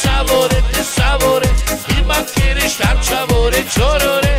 სავორე სავორე იმას კირიშ არ ჩავორე ჩორორე.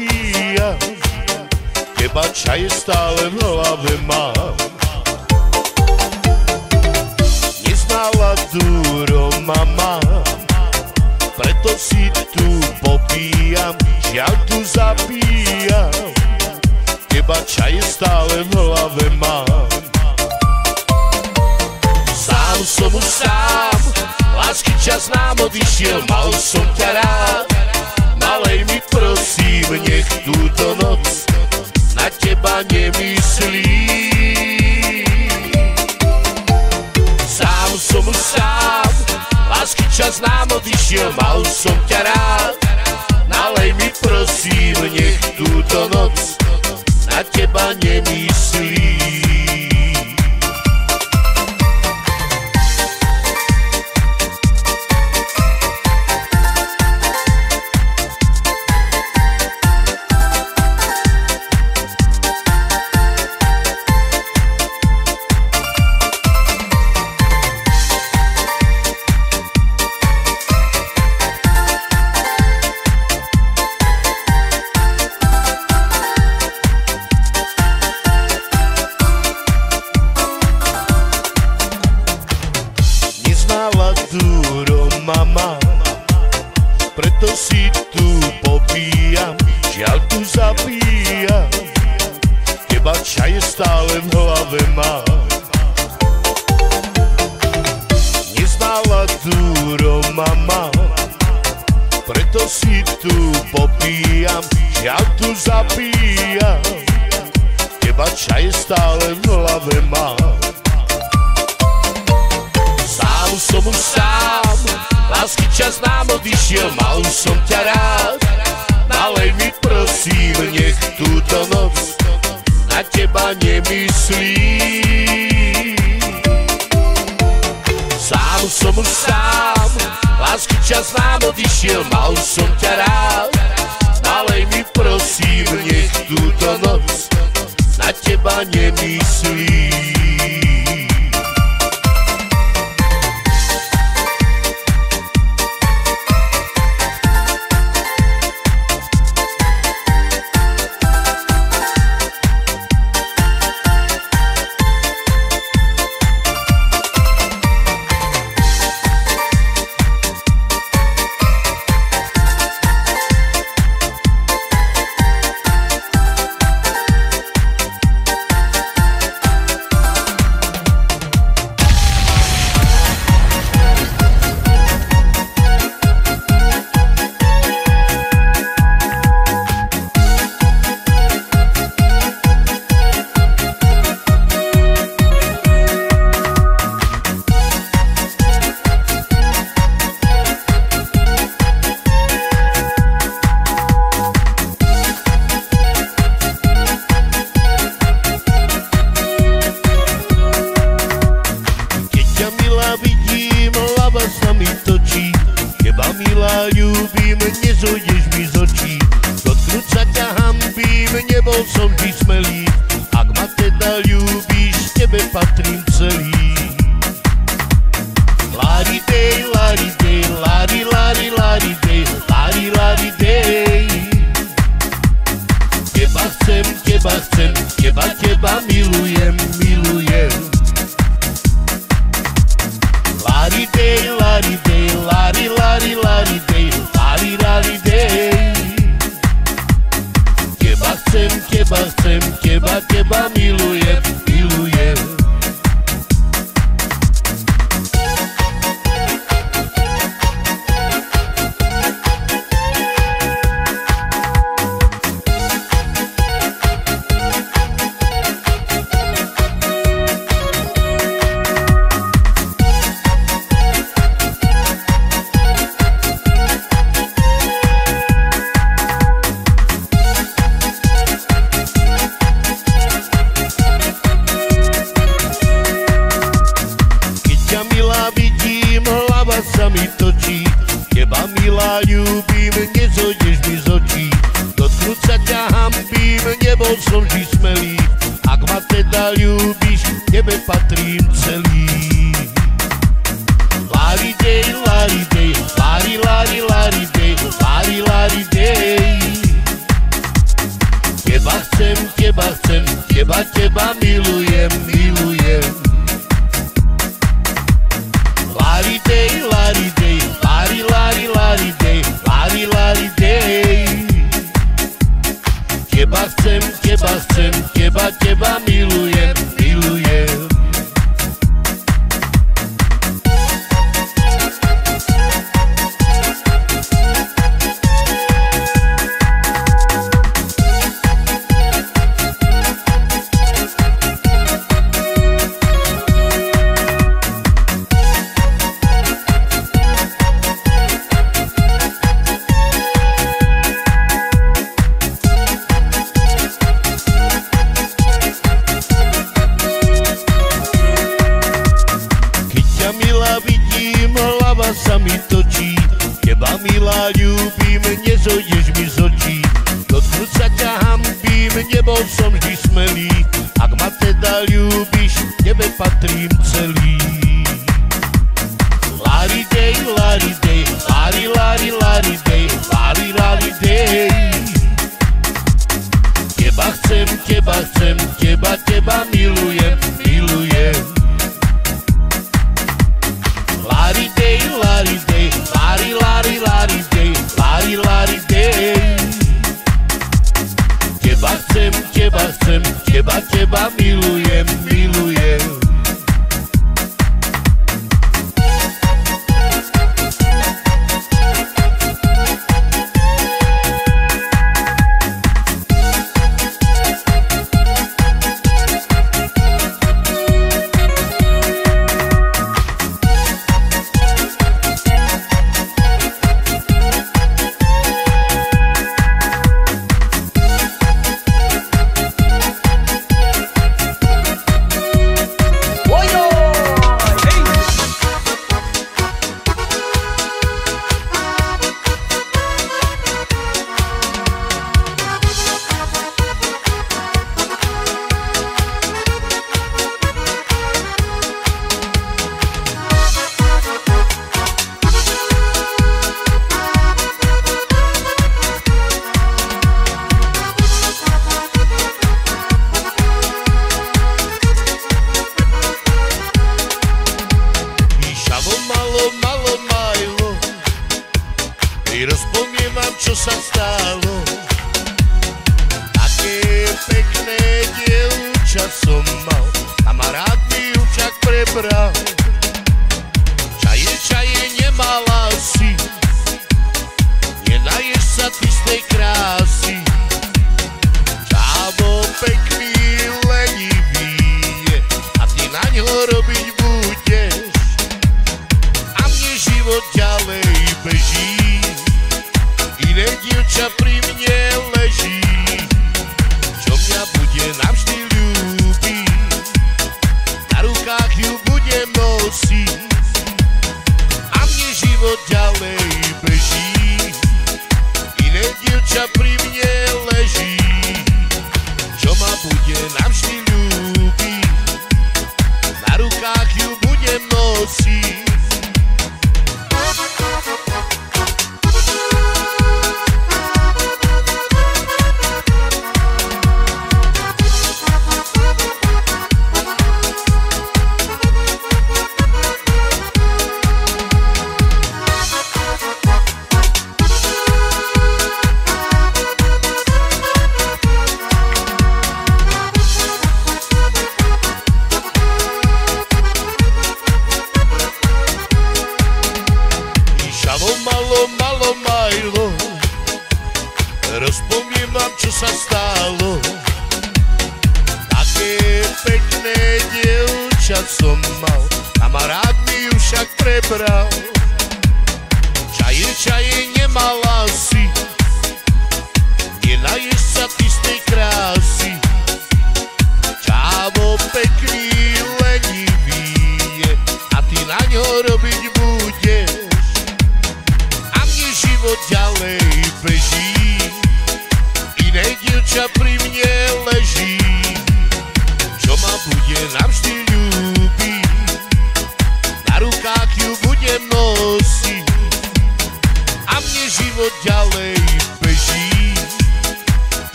Zapíjam Teba čaj stále v hlave mám Neznala dúro mama. Preto si tu popíjam Žiaľ tu zapíjam. Teba čaj stále v hlave mám Sám som už sám, lásky čas nám odišiel, mal som ťa rád. Nalej mi prosím, nech túto noc na teba nemyslí. Sám som sám, lásky čas nám odišiel, mal som ťa rád. Nalej mi prosím, nech túto noc na teba nemyslí. Preto si tu popíjam Žiaľ tu zapíjam Teba čaj stále v hlave mám Sám som už sám, lásky čas nám odišiel, mal som ťa rád. Nalej mi prosím, nech túto noc na teba nemyslí. Sám som už sám, lásky čas nám odišiel, mal som ťa rád. Nalej mi prosím, nech túto noc na teba hlava sa mi točí Teba milá ľúbim, nezojdeš mi z očí. Dotknúť sa ťa hambím, nebol som vždy smelý. Ak ma teda ľúbíš, tebe patrím celý. Lari dej, lari dej, lari, lari, lari dej, lari, lari dej. Teba chcem, teba chcem, teba, teba milujem. kieba, kieba, miluje. Chcem, teba, teba život ďalej beží Iné dievča pri mne leží Čo ma bude navštíviť.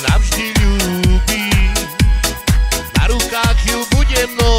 Navždy ľúbiť, na rukách ju budem nosiť.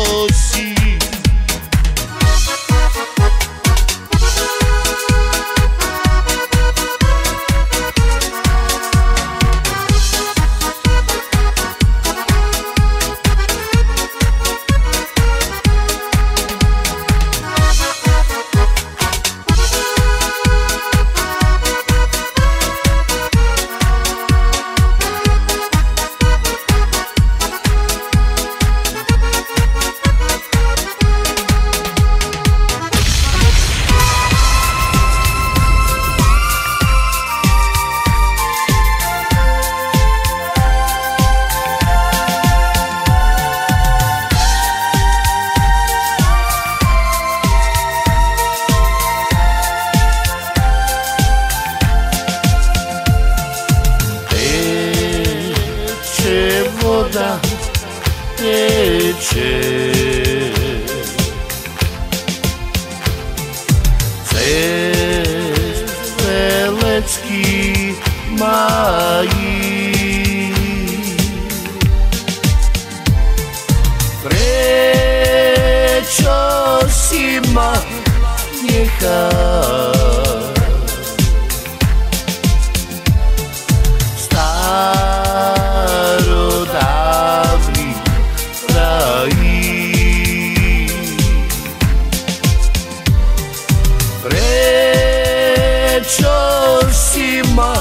čosima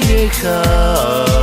grijeha